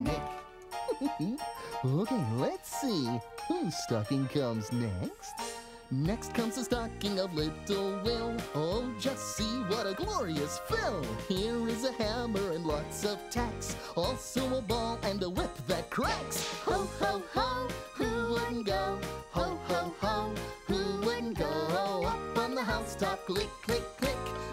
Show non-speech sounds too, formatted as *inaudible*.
*laughs* okay, let's see. Whose stocking comes next? Next comes the stocking of little Will. Oh, just see what a glorious fill! Here is a hammer and lots of tacks, also a ball and a whip that cracks. Ho, ho, ho, who wouldn't go? Ho, ho, ho, who wouldn't go? Up on the housetop, click, click,